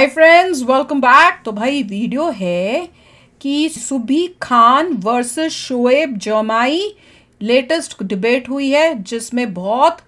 Hi friends welcome back तो भाई video है कि सुबी खान वर्सेस शोएब जमाई लेटेस्ट डिबेट हुई है, जिसमें बहुत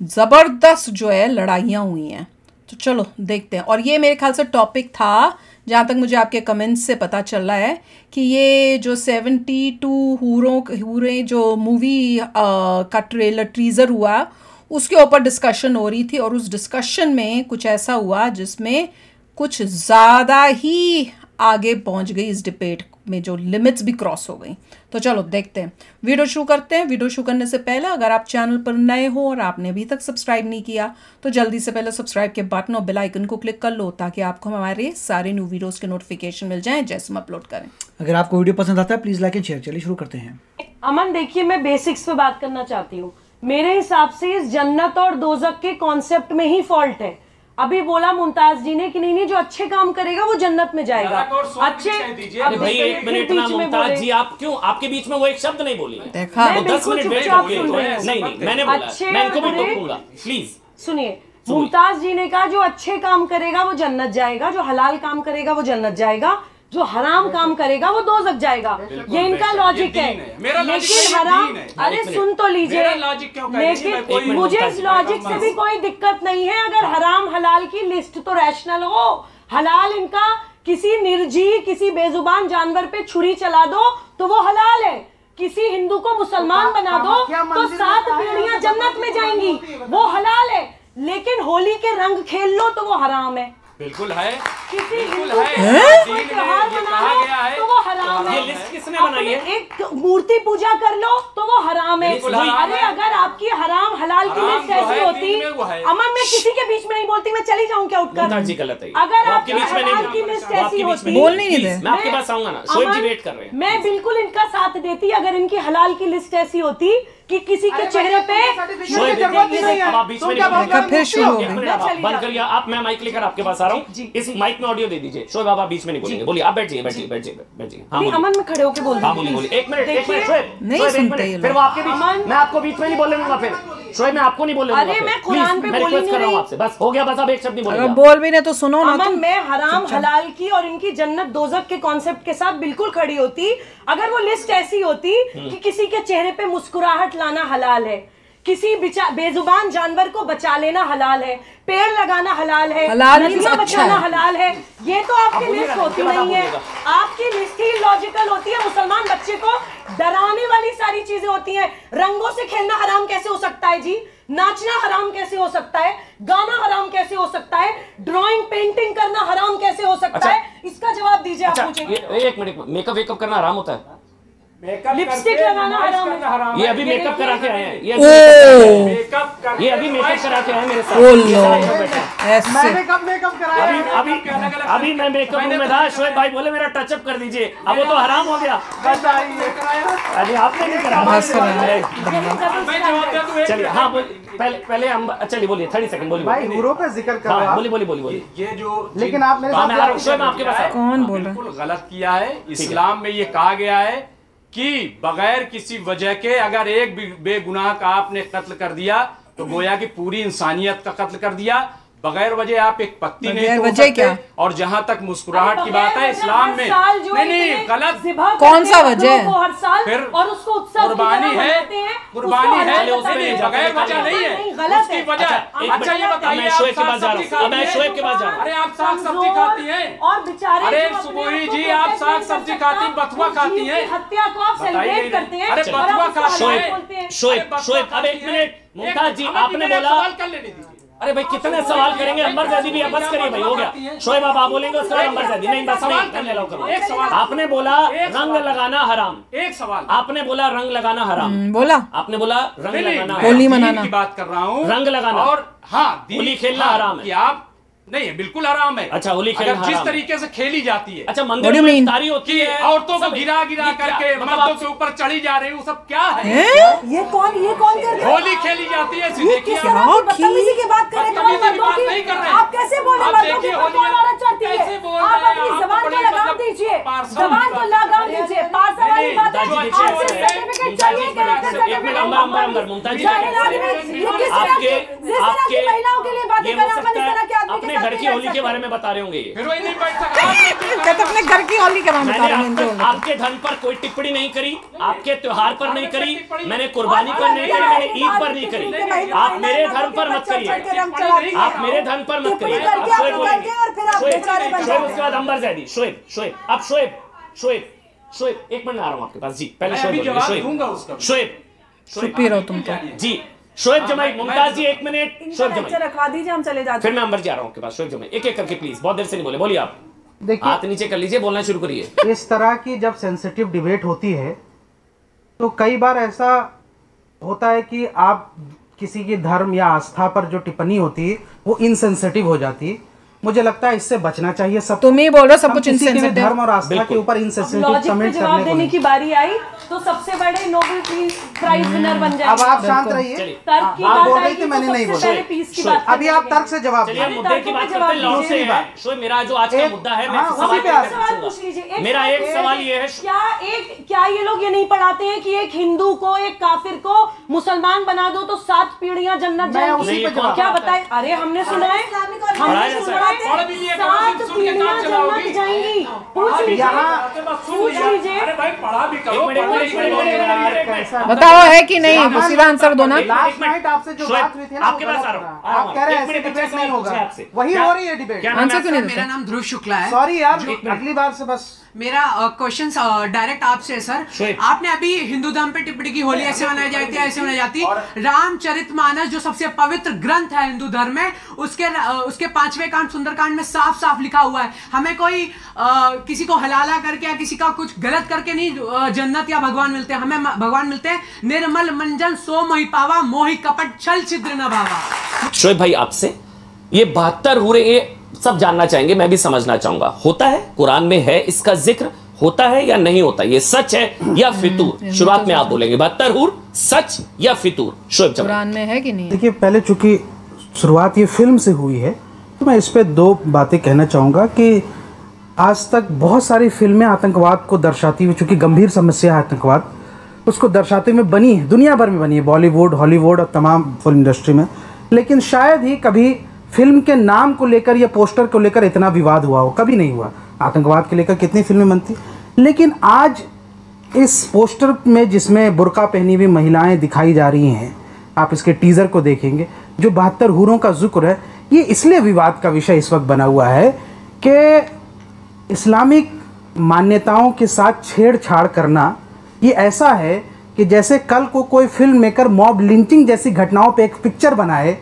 ज़बरदस्त जो है लड़ाइयाँ हुई हैं। तो चलो, देखते हैं। और ये मेरे ख्याल से टॉपिक था, जहाँ तक मुझे आपके कमेंट्स से पता चल रहा है कि ये जो सेवेंटी टू हूरों हूरें जो मूवी का ट्रेलर ट्रीज़र हुआ, उसके ऊपर डिस्कशन हो रही थी और उस डिस्कशन में कुछ ऐसा हुआ जिसमें कुछ ज़्यादा ही आगे पहुँच गई इस डिबेट में जो लिमिट्स भी क्रॉस हो गई। तो चलो देखते हैं। वीडियो शुरू करते हैं। वीडियो शुरू करने से पहले अगर आप चैनल पर नए हो और आपने अभी तक सब्सक्राइब नहीं किया तो जल्दी से पहले सब्सक्राइब के बटन और बेल आइकन को क्लिक कर लो ताकि आपको हमारे सारे न्यू वीडियोस के नोटिफिकेशन मिल जाएँ जैसे हम अपलोड करें। अगर आपको वीडियो पसंद आता है प्लीज़ लाइक एंड शेयर चलिए शुरू करते हैं। अमन देखिए मैं बेसिक्स पे बात करना चाहती हूँ। मेरे हिसाब से इस जन्नत और दोजक के कॉन्सेप्ट में ही फॉल्ट है। अभी बोला मुमताज़ जी ने कि नहीं नहीं जो अच्छे काम करेगा वो जन्नत में जाएगा। अच्छे अरे भाई एक मिनट ना मुमताज़ जी आप क्यों आपके बीच में वो एक शब्द नहीं बोली? देखा वो दस मिनट वेट हूँ। नहीं नहीं मैंने बोला। अच्छे मैं इनको भी टोकूँगा। प्लीज़ सुनिए। मुमताज़ जी ने कहा जो अच्छे काम करेगा वो जन्नत जाएगा जो हलाल काम करेगा वो जन्नत जाएगा। जो हराम काम करेगा वो दो जग जाएगा ये इनका लॉजिक है। है। मेरा लेकिन हराम अरे सुन तो लीजिए। लेकिन मुझे इस लॉजिक से भी कोई दिक्कत नहीं है। अगर हराम हलाल की लिस्ट तो रैशनल हो। हलाल इनका किसी निर्जी किसी बेजुबान जानवर पे छुरी चला दो तो वो हलाल है। किसी हिंदू को मुसलमान बना दो तो सात पीढ़ियाँ जन्नत में जाएँगी। वो हलाल है। लेकिन होली के रंग खेल लो तो वो हराम है। बिल्कुल है। किसी हिंदू है। त्योहार है। तो वो हराम है लिस्ट किसने बनाई है? एक मूर्ति पूजा कर लो तो वो हराम है। अरे अगर आपकी हराम हलाल की लिस्ट ऐसी होती अमन मैं किसी के बीच में नहीं बोलती मैं चली जाऊँ क्या उठकर? जी गलत है अगर आपकी बीच में नहीं की लिस्ट आपके ऐसी होती बोल नहीं मैं आपके पास आऊँगा ना। जी वेट कर रहे हैं। मैं बिल्कुल इनका साथ देती अगर इनकी हलाल की लिस्ट ऐसी होती कि किसी के चेहरे पे फिर शुरू हो। बंद जाती करिए आप मैं माइक लेकर आपके पास आ रहा हूँ। इस माइक में ऑडियो दे दीजिए। शोएब आप बीच में नहीं बोलेंगे बोलिए आप बैठिए बैठिए बैठिए बैठिए। हाँ अमन में खड़े होके बोल हाँ बोलिए बोलिए। एक मिनट एक मिनट शोएब नहीं सुनते फिर वो आपके बीच मैं आपको बीच में नहीं बोलने दूँगा फिर। शोएब मैं आपको नहीं बोलने दूँगा अरे, मैं कुरान पे बोल ही कर रहा हूँ आपसे। बस हो गया बस आप एक शब्द नहीं बोलेंगे बोल भी नहीं तो सुनो ना अमन तुम मैं हराम हलाल की और इनकी जन्नत दोजक के कॉन्सेप्ट के साथ बिल्कुल खड़ी होती। अगर वो लिस्ट ऐसी होती कि किसी के चेहरे पे मुस्कुराहट लाना हलाल है। किसी बेजुबान जानवर को बचा लेना हलाल है। पेड़ लगाना हलाल है। हलाल अच्छा। बचाना है। हलाल है। ये तो आपकी लिस्ट होती नहीं है। आपकी लिस्ट ही लॉजिकल होती है। मुसलमान बच्चे को डराने वाली सारी चीज़ें होती हैं। रंगों से खेलना हराम कैसे हो सकता है जी? नाचना हराम कैसे हो सकता है? गाना हराम कैसे हो सकता है? ड्राइंग पेंटिंग करना हराम कैसे हो सकता अच्छा। है? इसका जवाब दीजिए आप अच्छा मुझे। ये एक मिनट मेकअप वेकअप करना आराम होता है। लिपस्टिक लगाना हराम है। ये अभी मेकअप करा के आए हैं। ये मेकअप ये अभी मेकअप करा के आए मेरे साथ। ओ लो ऐसे कब मेकअप कराया? अभी अभी अभी मैं मेकअप रूम में था। शोएब भाई बोले मेरा टचअप कर दीजिए। अब वो तो हराम हो गया। कराया अरे आपने नहीं करा। हंस रहा है। यही double मैं जवाब दे standard है। दूँ चलिए हाँ बोल पहले पहले हम चलिए बोलिए थर्टी सेकंड बोलिए भाई गुरु पे ज़िक्र कर रहे हो हाँ बोलिए बोलिए बोलिए बोलिए। ये जो लेकिन आप मेरे हाँ साथ हूँ। आपके पास हूँ। कौन बोल रहा है? गलत किया है। इस्लाम में ये कहा गया है कि बगैर किसी वजह के अगर एक बेगुनाह का आपने कत्ल कर दिया तो गोया कि पूरी इंसानियत का कत्ल कर दिया। बगैर वजह आप एक पत्ती नहीं वजह सकते। क्या? और जहाँ तक मुस्कुराहट की बात है इस्लाम में नहीं नहीं गलत। कौन सा वजह है? फिर और उसको उत्सव कुर्बानी हैं, कुर्बानी है हैं। बगैर वजह नहीं है गलत उसकी है। वजह अच्छा, अच्छा ये बताइए हूँ। हैं हूँ। अरे आप साग सब्ज़ी खाती है और बेचारे अरे सुबोही जी, आप साग सब्ज़ी खाती, बथुआ खाती है हत्या को आप सेलिब्रेट करते हैं अरे बथुआ खाते हैं। शोएब शोएब अब एक मिनट मुमताज़ जी आपने बोला अरे भाई कितने सवाल करेंगे? अंबर जैदी भी अब बस करिए भाई हो गया। शोएब आप बोलेंगे उसके बाद अंबर जैदी। नहीं बस नहीं करने लो करो। एक सवाल। आपने बोला रंग लगाना हराम। एक सवाल। आपने बोला रंग लगाना हराम। हम्म, बोला। आपने बोला रंग लगाना होली मनाना। की बात कर रहा हूँ। रंग लगाना। और हाँ होली खेलना हाँ, हराम है। आप नहीं बिल्कुल आराम है अच्छा, होली खेल अगर जिस तरीके से खेली जाती है अच्छा मंदिर में? इफ्तारी होती है औरतों को सब- गिरा गिरा करके मतलब मर्दों के ऊपर चढ़ी जा रही है वो सब क्या है? ये कौन ये कौन कर रहा है होली खेली जाती है आप। की रॉकी। बदतमीजी की बात कर रहे हैं बदतमीजी की मर्दों बात की? नहीं कर रहे आप कैसे बोल रहे हैं है कैसे बोल आप रहे हैं? अपनी आप जबान को बड़ी लगाम जबान की हैं। दीजिए पार्सल वाली बात है आपसे सर्टिफिकेट चाहिए कैरेक्टर सर्टिफिकेट अंबर, अंबर, अंबर, मुमताज़ आपके आपके महिलाओं के लिए बातें कर रहे हैं सकता इस तरह के है अपने घर की होली के बारे में बता रहे होंगे। ये। फिर वही नहीं बैठ सकता। अपने घर की होली के बारे में हैं। आपके धर्म पर कोई टिप्पणी नहीं करी आपके त्योहार पर नहीं करी मैंने कुर्बानी पर नहीं करी मैंने ईद पर नहीं करी। आप मेरे धर्म पर मत करिए। आप मेरे धर्म पर मत करिए। आप शोएब बोलेंगे शोएब शोएब उसके बाद अंबर जैदी। शोएब शोएब अब शोएब शोएब शोएब एक मिनट आ रहा हूँ आपके पास। जी पहले शोएब अभी बोलेंगे जवाब दूँगा उसका शोएब शोएब शोएब चुप ही रहो तुम तो। जी शोएब जमाई मुमताज़ जी एक मिनट शोएब जमाई। रखवा दीजिए हम चले जाते फिर मैं अंबर जी रहा हूँ आपके पास शोएब जमाई। एक एक करके प्लीज़ बहुत देर से नहीं बोले बोलिए आप। देखिए हाथ नीचे कर लीजिए बोलना शुरू करिए। इस तरह की जब सेंसिटिव डिबेट होती है तो कई बार ऐसा होता है कि आप किसी की धर्म या आस्था पर जो टिप्पणी होती है वो इनसेंसिटिव हो जाती है। मुझे लगता है इससे बचना चाहिए सब। तुम ही बोल रहे हो सब कुछ। धर्म और आस्था के ऊपर इनसेंसिटिव कमेंट जवाब करने देने की बारी आई तो सबसे बड़े नोबेल प्राइज विनर बन जाएँगे। अब आप शांत रहिए। तर्क की बात बोल रही थी तो मैंने नहीं बोला। पीस की बात अभी आप तर्क से जवाब चलिए मुद्दे की बात करते हैं लॉ से है। मेरा जो आज का मुद्दा है मैं हाँ, सवाल आ- सवाल। पूछ लीजिए। मेरा एक सवाल ये है। क्या एक क्या ये लोग ये नहीं पढ़ाते हैं कि एक हिंदू को एक काफिर को मुसलमान बना दो तो सात पीढ़ियाँ जन्नत मैं जाएँगी? क्या बताए? अरे हमने सुना है। हमने सुना है। पढ़ है भी लिया करो, सात सुन के काम चलाओगी। जाएँगी। पूछ लीजिए। अरे भाई पढ़ा भी करो बताओ है कि नहीं? सीधा आंसर दो ना। लास्ट नाइट आपसे जो बात हुई थी आपके पास आ रहा हो। आप कह रहे हैं डिबेट नहीं होगा। वही हो रही है डिबेट आंसर क्यों नहीं मेरा नाम ध्रुव शुक्ला है। सॉरी यार अगली बार से बस। मेरा क्वेश्चन डायरेक्ट आपसे है सर आपने अभी हिंदू धर्म पे टिप्पणी की होली ऐसे मनाई जाती है ऐसे मनाई जाती। है रामचरित मानस जो सबसे पवित्र ग्रंथ है हिंदू धर्म में उसके उसके पाँचवें कांड सुंदरकांड में साफ़ साफ़ लिखा हुआ है। हमें कोई अ, किसी को हलाला करके या किसी का कुछ गलत करके नहीं जन्नत या भगवान मिलते। हैं हमें भगवान मिलते हैं। निर्मल मंजन सो मोहि पावा मोहि कपट छल छिद्र न भावा शोएब भाई आपसे ये बहत्तर हुए ये सब जानना चाहेंगे मैं भी समझना चाहूँगा। होता है? कुरान में है इसका ज़िक्र? होता है या नहीं होता? ये सच है या फितूर? शुरुआत में आप बोलेंगे। बहत्तर हुर सच या फितूर? शोएब कुरान में है कि नहीं? देखिए पहले चूँकि शुरुआत ये फ़िल्म से हुई है तो मैं इस पर दो बातें कहना चाहूँगा कि आज तक बहुत सारी फ़िल्में आतंकवाद को दर्शाती हुई, चूँकि गंभीर समस्या है आतंकवाद, उसको दर्शाते हुए बनी है, दुनिया भर में बनी है, बॉलीवुड, हॉलीवुड और तमाम फ़िल्म इंडस्ट्री में। लेकिन शायद ही कभी फ़िल्म के नाम को लेकर या पोस्टर को लेकर इतना विवाद हुआ हो, कभी नहीं हुआ। आतंकवाद के लेकर कितनी फ़िल्में बनती? लेकिन आज इस पोस्टर में जिसमें बुरका पहनी हुई महिलाएँ दिखाई जा रही हैं, आप इसके टीज़र को देखेंगे जो बहत्तर हूरों का ज़िक्र है, ये इसलिए विवाद का विषय इस वक्त बना हुआ है कि इस्लामिक मान्यताओं के साथ छेड़छाड़ करना, ये ऐसा है कि जैसे कल को कोई फ़िल्म मेकर मॉब लिंचिंग जैसी घटनाओं पे एक पिक्चर बनाए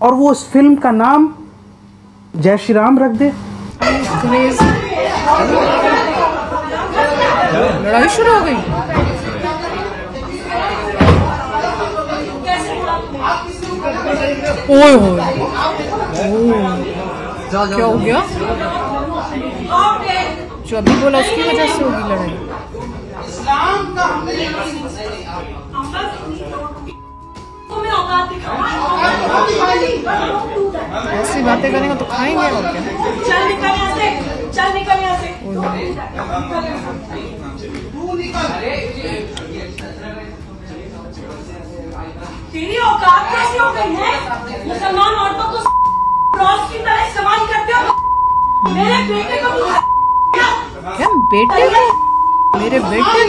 और वो उस फ़िल्म का नाम जय श्री राम रख दे। लड़ाई शुरू हो गई। ओए होए क्या हो गया? जो अभी बोला उसकी वजह से होगी लड़ाई। ऐसी बातें करेंगे तो खाएँगे और क्या? चल निकल यहाँ से चल निकल यहाँ से। तेरी औकात कैसी हो गई है। मुसलमान औरतों को क्रॉस की तरह इस्तेमाल करते हो। मेरे बेटे को क्या बेटे? को मेरे बेटे?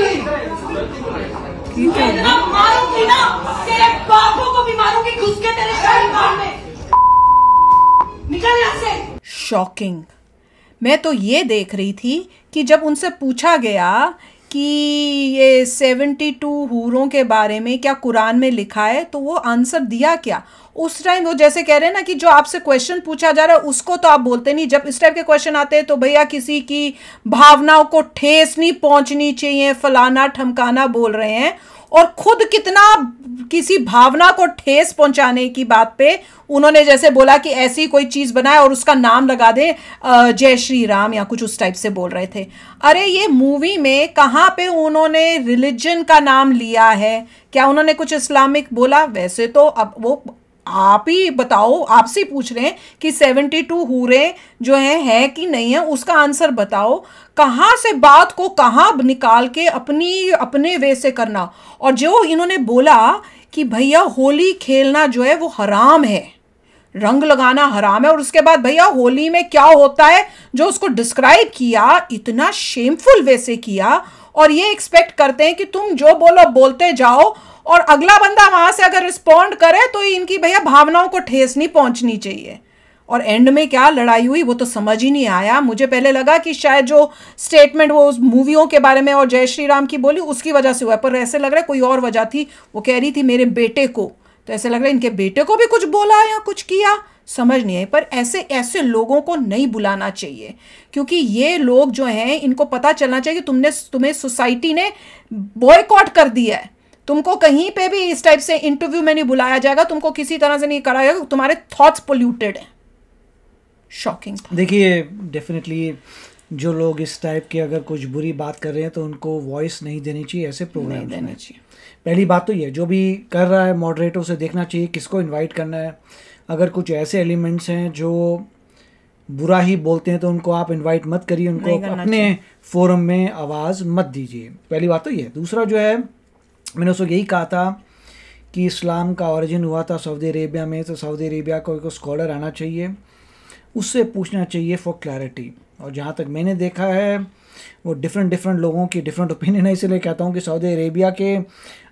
ठीक है इतना मारूँगी ना तेरे बापों को भी मारूँगी घुस के तेरे शरीर में। निकल यहाँ से। शॉकिंग मैं तो ये देख रही थी कि जब उनसे पूछा गया कि ये 72 हूरों के बारे में क्या कुरान में लिखा है तो वो आंसर दिया क्या? उस टाइम वो जैसे कह रहे हैं ना कि जो आपसे क्वेश्चन पूछा जा रहा है, उसको तो आप बोलते नहीं। जब इस टाइप के क्वेश्चन आते हैं तो भैया किसी की भावनाओं को ठेस नहीं पहुंचनी चाहिए, फलाना ठमकाना बोल रहे हैं। और खुद कितना किसी भावना को ठेस पहुँचाने की बात पे उन्होंने जैसे बोला कि ऐसी कोई चीज़ बनाए और उसका नाम लगा दे जय श्री राम या कुछ उस टाइप से बोल रहे थे। अरे, ये मूवी में कहाँ पे उन्होंने रिलीजन का नाम लिया है? क्या उन्होंने कुछ इस्लामिक बोला? वैसे तो अब वो आप ही बताओ, आपसे पूछ रहे हैं कि 72 हूरे जो हैं, है कि नहीं है, उसका आंसर बताओ। कहाँ से बात को कहाँ निकाल के अपनी, अपने वे से करना? और जो इन्होंने बोला कि भैया होली खेलना जो है, वो हराम है। रंग लगाना हराम है, और उसके बाद भैया होली में क्या होता है? जो उसको डिस्क्राइब किया, इतना शेमफुल वे से किया, और ये एक्सपेक्ट करते हैं कि तुम जो बोलो, बोलते जाओ और अगला बंदा वहाँ से अगर रिस्पॉन्ड करे तो इनकी भैया भावनाओं को ठेस नहीं पहुंचनी चाहिए। और एंड में क्या लड़ाई हुई वो तो समझ ही नहीं आया। मुझे पहले लगा कि शायद जो स्टेटमेंट वो उस मूवियों के बारे में और जय श्री राम की बोली, उसकी वजह से हुआ पर ऐसे लग रहा है कोई और वजह थी। वो कह रही थी मेरे बेटे को। तो ऐसे लग रहा है इनके बेटे को भी कुछ बोला या कुछ किया? समझ नहीं आई। पर ऐसे ऐसे लोगों को नहीं बुलाना चाहिए। क्योंकि ये लोग जो हैं, इनको पता चलना चाहिए कि तुमने, तुम्हें सोसाइटी ने बॉयकॉट कर दिया है। तुमको कहीं पे भी इस टाइप से इंटरव्यू में नहीं बुलाया जाएगा तुमको किसी तरह से नहीं कराया जाएगा तुम्हारे थॉट्स पोल्यूटेड हैं। शॉकिंग देखिए डेफिनेटली जो लोग इस टाइप की अगर कुछ बुरी बात कर रहे हैं तो उनको वॉइस नहीं देनी चाहिए ऐसे प्रोग्राम देना चाहिए। पहली बात तो ये जो भी कर रहा है मॉडरेटर उसे देखना चाहिए किसको इनवाइट करना है। अगर कुछ ऐसे एलिमेंट्स हैं जो बुरा ही बोलते हैं तो उनको आप इनवाइट मत करिए उनको अपने फोरम में आवाज़ मत दीजिए। पहली बात तो ये दूसरा जो है मैंने उसको यही कहा था कि इस्लाम का ओरिजिन हुआ था सऊदी अरेबिया में तो सऊदी अरेबिया को एक स्कॉलर आना चाहिए। उससे पूछना चाहिए फॉर क्लैरिटी और जहाँ तक मैंने देखा है वो डिफरेंट डिफरेंट लोगों की डिफरेंट ओपिनियन है इसलिए कहता हूँ कि सऊदी अरेबिया के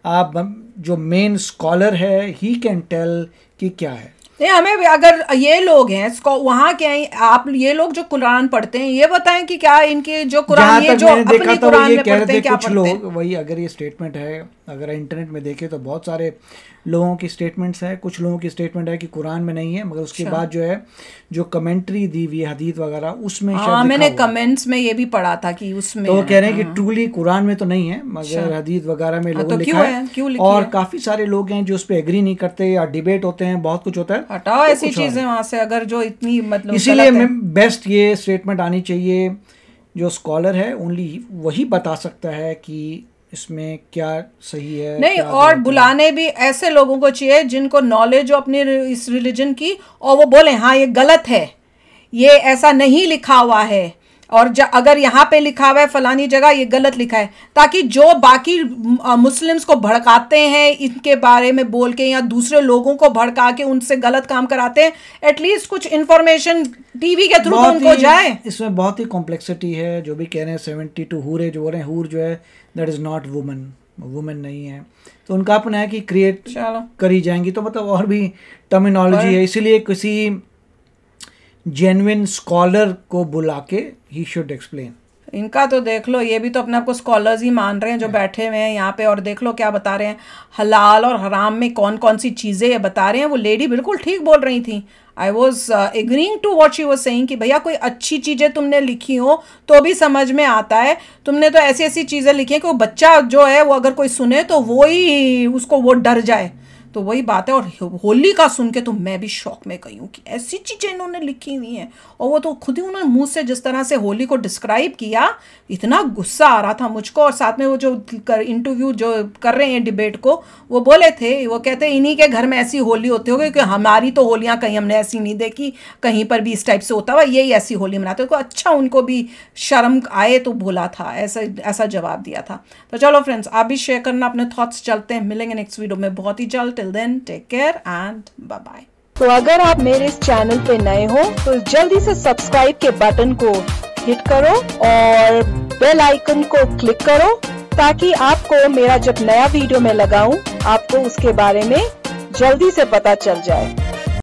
आप जो मेन स्कॉलर है ही कैन टेल कि क्या है। नहीं हमें अगर ये लोग हैं वहाँ के हैं आप ये लोग जो कुरान पढ़ते हैं ये बताएँ कि क्या इनके जो कुरान ये जो अपनी कुरान में पढ़ते हैं क्या कुछ लोग वही अगर ये स्टेटमेंट है अगर इंटरनेट में देखें तो बहुत सारे लोगों की स्टेटमेंट्स है। कुछ लोगों की स्टेटमेंट है कि कुरान में नहीं है मगर उसके अच्छा। बाद जो है जो कमेंट्री दी हुई हदीत वगैरह उसमें हाँ मैंने कमेंट्स में ये भी पढ़ा था कि उसमें तो वो कह रहे हैं कि ट्रूली हाँ। कुरान में तो नहीं है मगर अच्छा। हदीत वगैरह में हाँ, लोगों तो लिखा है, क्यों और काफ़ी सारे लोग हैं जो उस पर एग्री नहीं करते या डिबेट होते हैं बहुत कुछ होता है हटाओ तो ऐसी चीज़ें वहाँ से अगर जो इतनी मतलब इसीलिए बेस्ट ये स्टेटमेंट आनी चाहिए जो स्कॉलर है ओनली वही बता सकता है कि इसमें क्या सही है नहीं और बुलाने भी ऐसे लोगों को चाहिए जिनको नॉलेज हो अपने इस रिलीजन की और वो बोले हाँ ये गलत है। ये ऐसा नहीं लिखा हुआ है। और अगर यहाँ पे लिखा हुआ है फलानी जगह ये गलत लिखा है। ताकि जो बाकी मुस्लिम्स को भड़काते हैं इनके बारे में बोल के या दूसरे लोगों को भड़का के उनसे गलत काम कराते हैं एटलीस्ट कुछ इन्फॉर्मेशन टीवी के थ्रू उनको जाए। इसमें बहुत ही कॉम्प्लेक्सिटी है जो भी कह रहे हैं सेवेंटी टू हूर जो रहे हैं हूर जो है that is not woman women नहीं है। तो उनका अपना है कि क्रिएट करी जाएँगी। तो मतलब और भी टर्मिनोलॉजी है इसीलिए किसी जेनविन स्कॉलर को बुला के ही शुड एक्सप्लेन इनका तो देख लो ये भी तो अपने आप को स्कॉलर्स ही मान रहे हैं जो बैठे हुए हैं यहाँ पे और देख लो क्या बता रहे हैं। हलाल और हराम में कौन कौन सी चीज़ें ये बता रहे हैं वो लेडी बिल्कुल ठीक बोल रही थी। I was agreeing to what she was saying कि भैया कोई अच्छी चीज़ें तुमने लिखी हो तो भी समझ में आता है। तुमने तो ऐसी ऐसी चीज़ें लिखी हैं कि वो बच्चा जो है वो अगर कोई सुने तो वो ही उसको वो डर जाए। तो वही बात है और होली का सुन के तो मैं भी शौक में गई हूँ कि ऐसी चीज़ें इन्होंने लिखी हुई हैं। और वो तो खुद ही उन्होंने मुँह से जिस तरह से होली को डिस्क्राइब किया, इतना गुस्सा आ रहा था मुझको और साथ में वो जो इंटरव्यू जो कर रहे हैं डिबेट को, वो बोले थे, वो कहते इन्हीं के घर में ऐसी होली होती होगी क्योंकि हमारी तो होलियाँ कहीं हमने ऐसी नहीं देखी, कहीं पर भी इस टाइप से होता हुआ यही ऐसी होली मनाते तो अच्छा उनको भी शर्म आए तो बोला था, ऐसा ऐसा जवाब दिया था। तो चलो फ्रेंड्स आप भी शेयर करना, अपने थॉट्स चलते हैं। मिलेंगे नेक्स्ट वीडियो में। बहुत ही जल्द। Till then take care and bye bye तो अगर आप मेरे इस चैनल पे नए हो तो जल्दी से सब्सक्राइब के बटन को हिट करो और बेल आइकन को क्लिक करो ताकि आपको मेरा जब नया वीडियो में लगाऊँ, आपको उसके बारे में जल्दी से पता चल जाए।